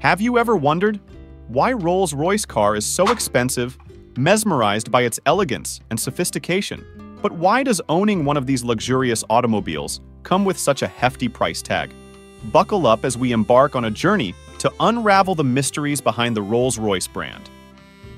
Have you ever wondered why Rolls-Royce car is so expensive, mesmerized by its elegance and sophistication? But why does owning one of these luxurious automobiles come with such a hefty price tag? Buckle up as we embark on a journey to unravel the mysteries behind the Rolls-Royce brand.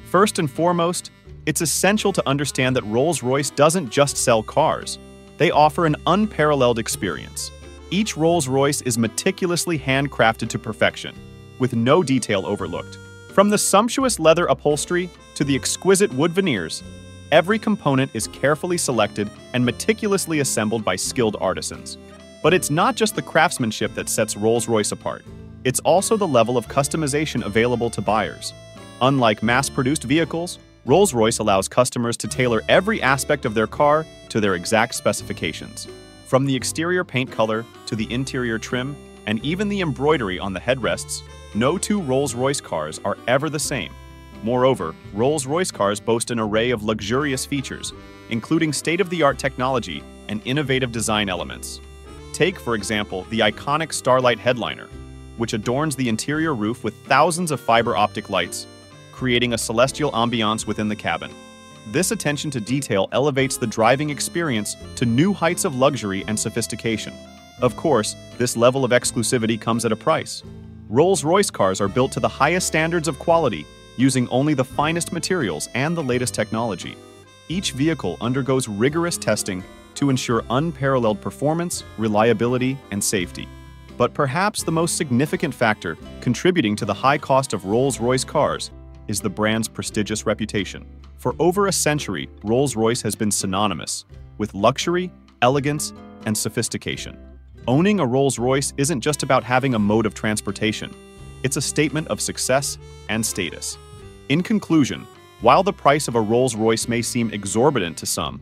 First and foremost, it's essential to understand that Rolls-Royce doesn't just sell cars. They offer an unparalleled experience. Each Rolls-Royce is meticulously handcrafted to perfection, with no detail overlooked. From the sumptuous leather upholstery to the exquisite wood veneers, every component is carefully selected and meticulously assembled by skilled artisans. But it's not just the craftsmanship that sets Rolls-Royce apart. It's also the level of customization available to buyers. Unlike mass-produced vehicles, Rolls-Royce allows customers to tailor every aspect of their car to their exact specifications. From the exterior paint color to the interior trim and even the embroidery on the headrests, no two Rolls-Royce cars are ever the same. Moreover, Rolls-Royce cars boast an array of luxurious features, including state-of-the-art technology and innovative design elements. Take, for example, the iconic Starlight headliner, which adorns the interior roof with thousands of fiber optic lights, creating a celestial ambiance within the cabin. This attention to detail elevates the driving experience to new heights of luxury and sophistication. Of course, this level of exclusivity comes at a price. Rolls-Royce cars are built to the highest standards of quality, using only the finest materials and the latest technology. Each vehicle undergoes rigorous testing to ensure unparalleled performance, reliability, and safety. But perhaps the most significant factor contributing to the high cost of Rolls-Royce cars is the brand's prestigious reputation. For over a century, Rolls-Royce has been synonymous with luxury, elegance, and sophistication. Owning a Rolls-Royce isn't just about having a mode of transportation. It's a statement of success and status. In conclusion, while the price of a Rolls-Royce may seem exorbitant to some,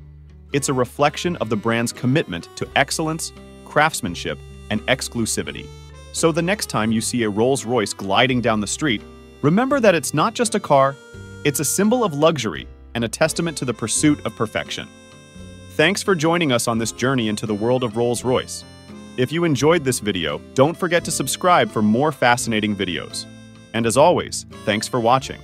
it's a reflection of the brand's commitment to excellence, craftsmanship, and exclusivity. So the next time you see a Rolls-Royce gliding down the street, remember that it's not just a car, it's a symbol of luxury and a testament to the pursuit of perfection. Thanks for joining us on this journey into the world of Rolls-Royce. If you enjoyed this video, don't forget to subscribe for more fascinating videos. And as always, thanks for watching.